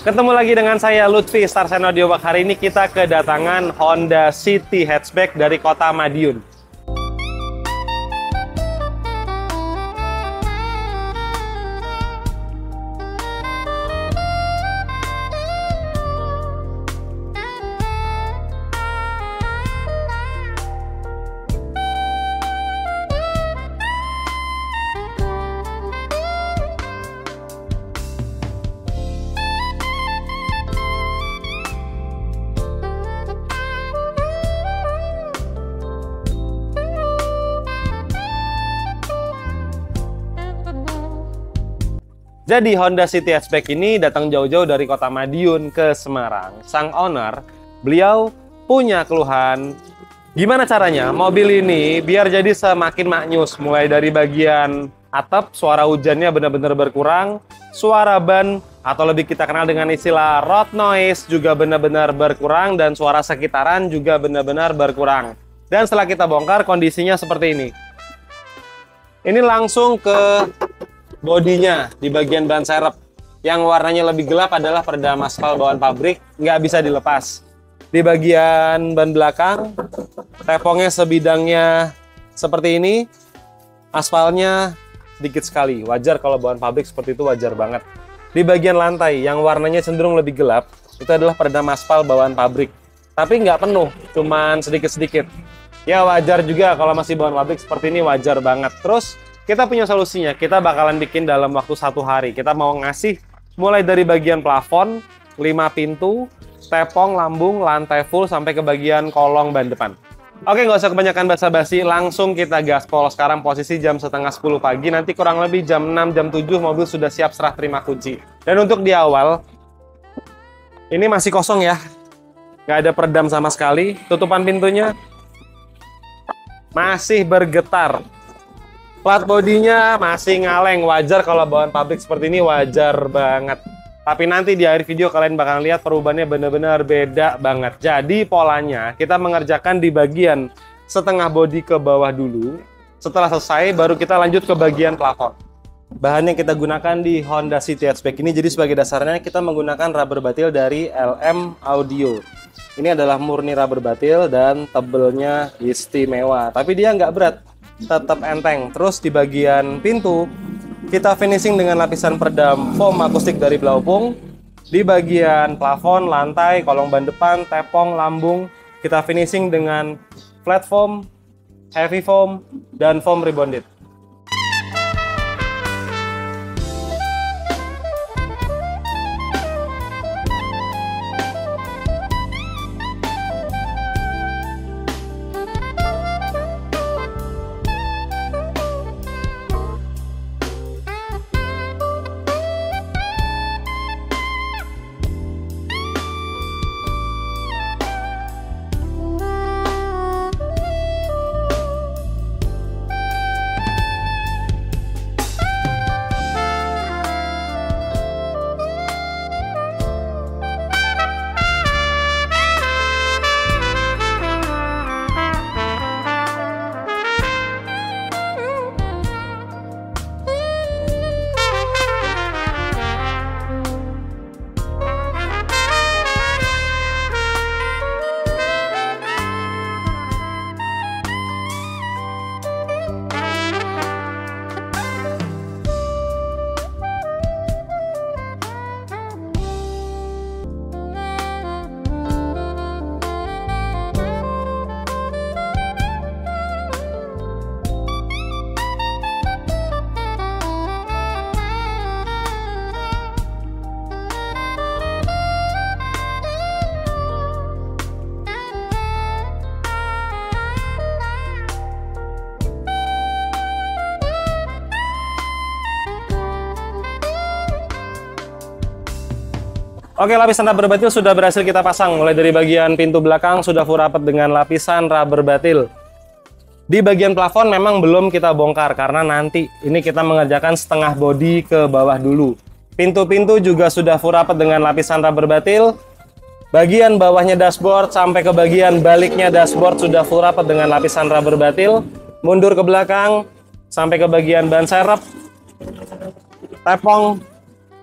Ketemu lagi dengan saya Lutfi Starsen Audio Bak. Hari ini kita kedatangan Honda City Hatchback dari kota Madiun. Jadi Honda City Hatchback ini datang jauh-jauh dari kota Madiun ke Semarang. Sang owner, beliau punya keluhan gimana caranya mobil ini biar jadi semakin maknyus mulai dari bagian atap suara hujannya benar-benar berkurang, suara ban atau lebih kita kenal dengan istilah road noise juga benar-benar berkurang dan suara sekitaran juga benar-benar berkurang. Dan setelah kita bongkar kondisinya seperti ini. Ini langsung ke bodinya di bagian ban serep. Yang warnanya lebih gelap adalah peredam aspal bawaan pabrik, nggak bisa dilepas. Di bagian ban belakang, tepongnya sebidangnya seperti ini, aspalnya sedikit sekali. Wajar kalau bawaan pabrik seperti itu wajar banget. Di bagian lantai yang warnanya cenderung lebih gelap, itu adalah peredam aspal bawaan pabrik. Tapi nggak penuh, cuman sedikit-sedikit. Ya wajar juga kalau masih bawaan pabrik seperti ini wajar banget. Terus kita punya solusinya. Kita bakalan bikin dalam waktu satu hari. Kita mau ngasih mulai dari bagian plafon, 5 pintu, tepong, lambung, lantai full, sampai ke bagian kolong ban depan. Oke, nggak usah kebanyakan basa-basi, langsung kita gaspol. Sekarang posisi jam setengah 10 pagi, nanti kurang lebih jam 6, jam 7 mobil sudah siap serah terima kunci. Dan untuk di awal, ini masih kosong ya. Nggak ada peredam sama sekali. Tutupan pintunya masih bergetar. Plat bodinya masih ngaleng, wajar kalau bawaan pabrik seperti ini wajar banget. Tapi nanti di akhir video kalian bakal lihat perubahannya benar-benar beda banget. Jadi polanya kita mengerjakan di bagian setengah bodi ke bawah dulu. Setelah selesai baru kita lanjut ke bagian plafon. Bahan yang kita gunakan di Honda City Hatchback ini jadi sebagai dasarnya kita menggunakan rubber batil dari LM Audio. Ini adalah murni rubber batil dan tebelnya istimewa. Tapi dia nggak berat tetap enteng. Terus di bagian pintu kita finishing dengan lapisan peredam foam akustik dari Blaupung. Di bagian plafon, lantai, kolong ban depan, tepong, lambung kita finishing dengan flat foam, heavy foam, dan foam rebonded. Oke, lapisan rubber batil sudah berhasil kita pasang. Mulai dari bagian pintu belakang sudah full rapat dengan lapisan rubber batil. Di bagian plafon memang belum kita bongkar karena nanti ini kita mengerjakan setengah bodi ke bawah dulu. Pintu-pintu juga sudah full rapat dengan lapisan rubber batil. Bagian bawahnya dashboard sampai ke bagian baliknya dashboard sudah full rapat dengan lapisan rubber batil. Mundur ke belakang sampai ke bagian ban serep. Tepong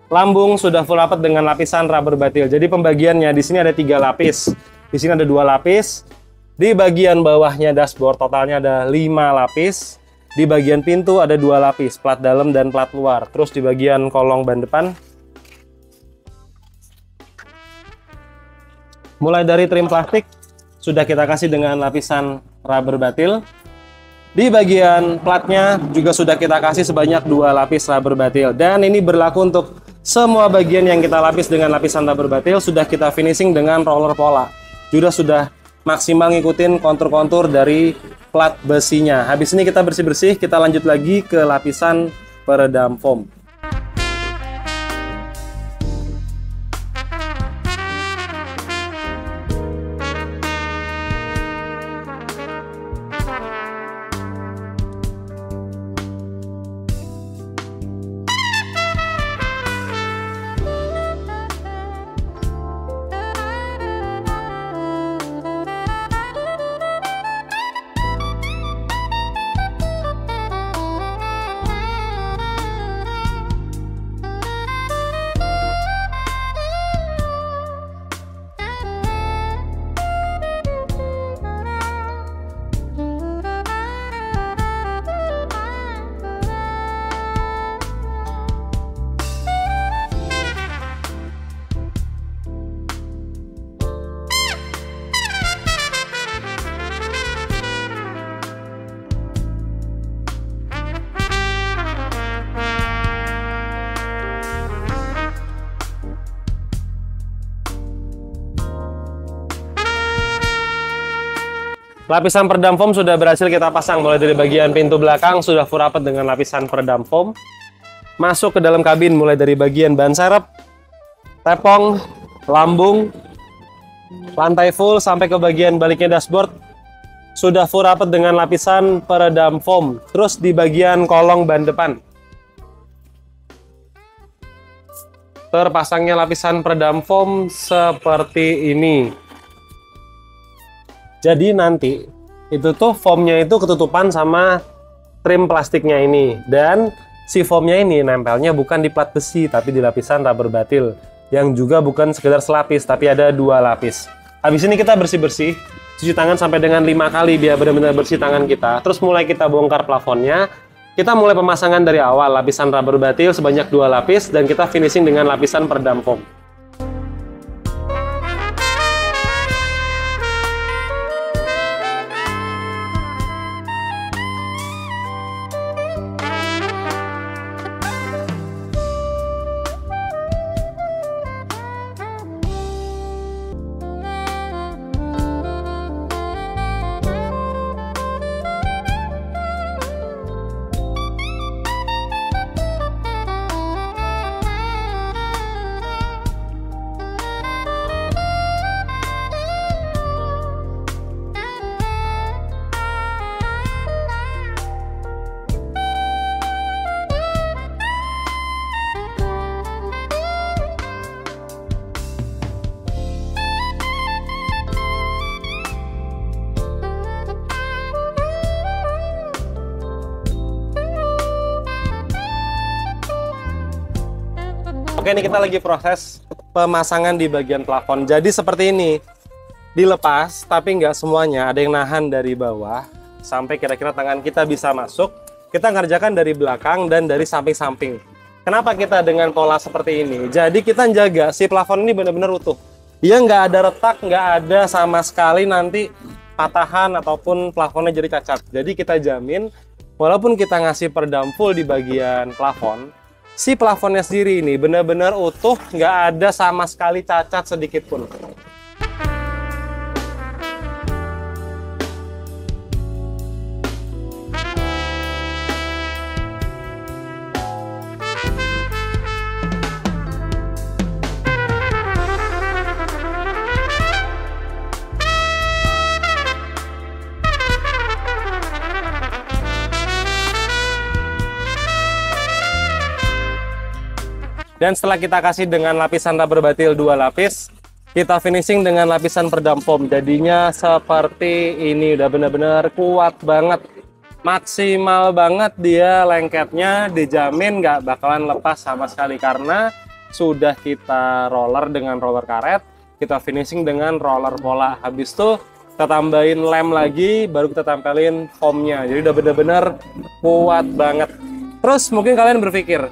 Lambung sudah full rapat dengan lapisan rubber batil. Jadi pembagiannya di sini ada tiga lapis. Di sini ada dua lapis. Di bagian bawahnya dashboard totalnya ada lima lapis. Di bagian pintu ada dua lapis, plat dalam dan plat luar. Terus di bagian kolong ban depan mulai dari trim plastik sudah kita kasih dengan lapisan rubber batil. Di bagian platnya juga sudah kita kasih sebanyak dua lapis rubber batil dan ini berlaku untuk semua bagian yang kita lapis dengan lapisan rubber batil sudah kita finishing dengan roller pola. Juga sudah maksimal ngikutin kontur-kontur dari plat besinya. Habis ini kita bersih-bersih, kita lanjut lagi ke lapisan peredam foam. Lapisan peredam foam sudah berhasil kita pasang mulai dari bagian pintu belakang sudah full rapat dengan lapisan peredam foam. Masuk ke dalam kabin mulai dari bagian ban serep, tepong, lambung, lantai full sampai ke bagian baliknya dashboard sudah full rapat dengan lapisan peredam foam. Terus di bagian kolong ban depan terpasangnya lapisan peredam foam seperti ini. Jadi nanti itu tuh foamnya itu ketutupan sama trim plastiknya ini dan si foamnya ini nempelnya bukan di plat besi tapi di lapisan rubber batil yang juga bukan sekedar selapis tapi ada dua lapis. Habis ini kita bersih-bersih, cuci tangan sampai dengan lima kali biar benar-benar bersih tangan kita. Terus mulai kita bongkar plafonnya, kita mulai pemasangan dari awal lapisan rubber batil sebanyak dua lapis dan kita finishing dengan lapisan peredam foam. Oke, ini kita lagi proses pemasangan di bagian plafon. Jadi seperti ini, dilepas tapi nggak semuanya. Ada yang nahan dari bawah sampai kira-kira tangan kita bisa masuk. Kita ngerjakan dari belakang dan dari samping-samping. Kenapa kita dengan pola seperti ini? Jadi kita jaga si plafon ini benar-benar utuh. Dia nggak ada retak, nggak ada sama sekali nanti patahan ataupun plafonnya jadi cacat. Jadi kita jamin walaupun kita ngasih peredam full di bagian plafon, si plafonnya sendiri ini benar-benar utuh, nggak ada sama sekali cacat sedikit pun. Dan setelah kita kasih dengan lapisan rubber batil dua lapis, kita finishing dengan lapisan perdam foam. Jadinya seperti ini, udah benar-benar kuat banget. Maksimal banget dia lengketnya, dijamin nggak bakalan lepas sama sekali. Karena sudah kita roller dengan roller karet, kita finishing dengan roller bola. Habis itu kita tambahin lem lagi, baru kita tempelin foamnya. Jadi udah bener-bener kuat banget. Terus mungkin kalian berpikir,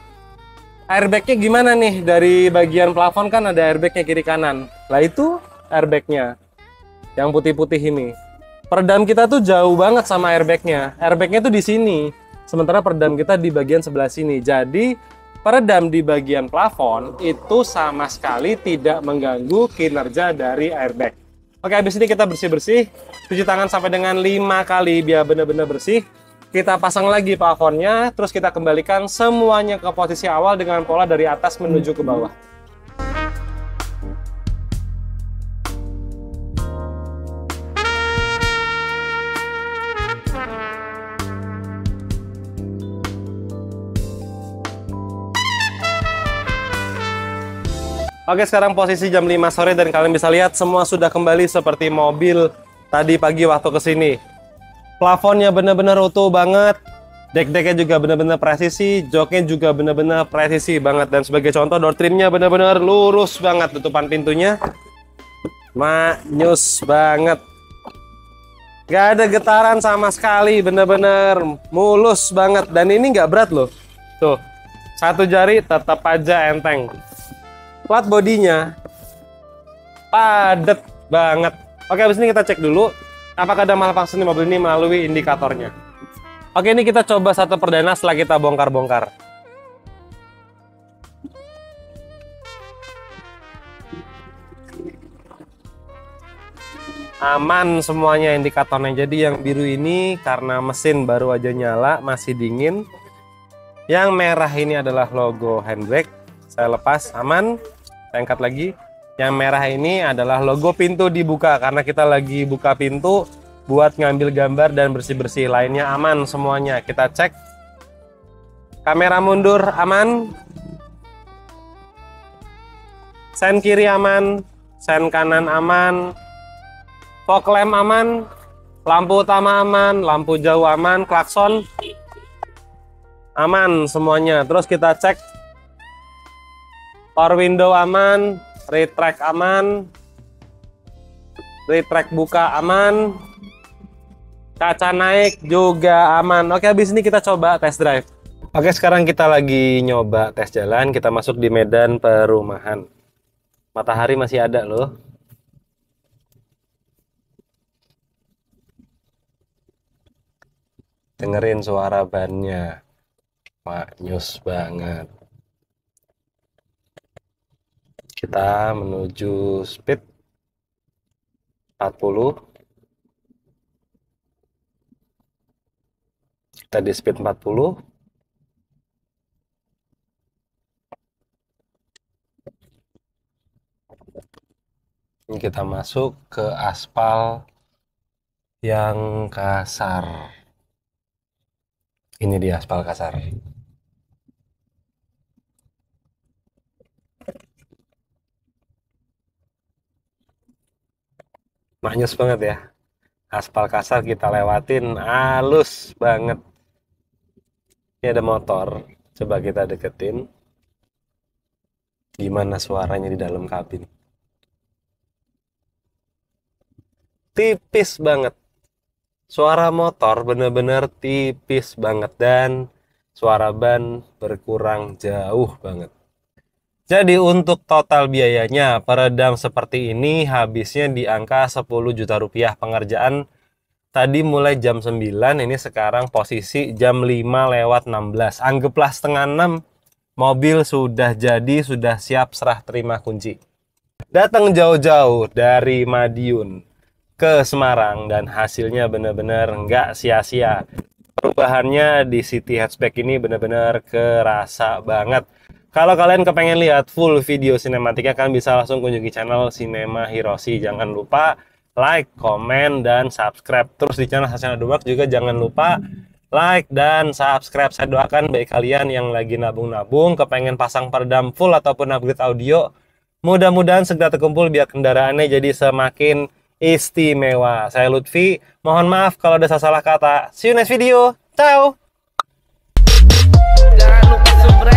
airbagnya gimana nih? Dari bagian plafon kan ada airbagnya kiri kanan. Lah itu airbagnya, yang putih-putih ini. Peredam kita tuh jauh banget sama airbagnya. Airbagnya tuh di sini, sementara peredam kita di bagian sebelah sini. Jadi peredam di bagian plafon itu sama sekali tidak mengganggu kinerja dari airbag. Oke, habis ini kita bersih-bersih, cuci tangan sampai dengan lima kali biar benar-benar bersih. Kita pasang lagi plafonnya, terus kita kembalikan semuanya ke posisi awal dengan pola dari atas menuju ke bawah. Oke, sekarang posisi jam 5 sore dan kalian bisa lihat semua sudah kembali seperti mobil tadi pagi waktu ke sini. Plafonnya benar-benar utuh banget, deck-decknya juga benar-benar presisi, joknya juga benar-benar presisi banget. Dan sebagai contoh, door trimnya benar-benar lurus banget tutupan pintunya. Manyus banget. Gak ada getaran sama sekali, benar-benar mulus banget. Dan ini nggak berat loh. Tuh, satu jari tetap aja enteng plat bodinya padat banget. Oke, habis ini kita cek dulu apakah ada malfunction di mobil ini melalui indikatornya. Oke, ini kita coba satu perdana setelah kita bongkar-bongkar. Aman semuanya indikatornya. Jadi yang biru ini karena mesin baru aja nyala, masih dingin. Yang merah ini adalah logo handbrake. Saya lepas, aman saya angkat lagi yang merah ini adalah logo pintu dibuka karena kita lagi buka pintu buat ngambil gambar dan bersih-bersih. Lainnya aman semuanya. Kita cek. Kamera mundur aman. Sen kiri aman sen kanan aman. Fog lamp aman lampu utama aman lampu jauh aman klakson aman semuanya. Terus kita cek. Power window aman, retract aman, retract buka aman, kaca naik juga aman. Oke, habis ini kita coba test drive. Oke, sekarang kita lagi nyoba tes jalan. Kita masuk di medan perumahan. Matahari masih ada loh. Dengerin suara bannya. Maknyus banget kita menuju speed 40 kita di speed 40 ini kita masuk ke aspal yang kasar. Ini di aspal kasar Manyus banget ya. Aspal kasar kita lewatin halus banget. Ini ada motor. Coba kita deketin. Gimana suaranya di dalam kabin. Tipis banget. Suara motor bener-bener tipis banget dan suara ban berkurang jauh banget. Jadi untuk total biayanya peredam seperti ini habisnya di angka 10 juta rupiah. Pengerjaan tadi mulai jam 9 ini sekarang posisi jam 5 lewat 16 anggaplah setengah 6 mobil sudah jadi sudah siap serah terima kunci. Datang jauh-jauh dari Madiun ke Semarang dan hasilnya benar-benar nggak sia-sia. Perubahannya di City Hatchback ini benar-benar kerasa banget kalau kalian kepengen lihat full video sinematiknya, kalian bisa langsung kunjungi channel Cinema Hiroshi. Jangan lupa like, komen, dan subscribe. Terus di channel Hasana Dubak juga jangan lupa like dan subscribe. Saya doakan baik kalian yang lagi nabung-nabung, kepengen pasang peredam full ataupun upgrade audio. Mudah-mudahan segera terkumpul biar kendaraannya jadi semakin istimewa. Saya Lutfi, mohon maaf kalau ada salah kata. See you next video. Ciao! Jangan lupa subscribe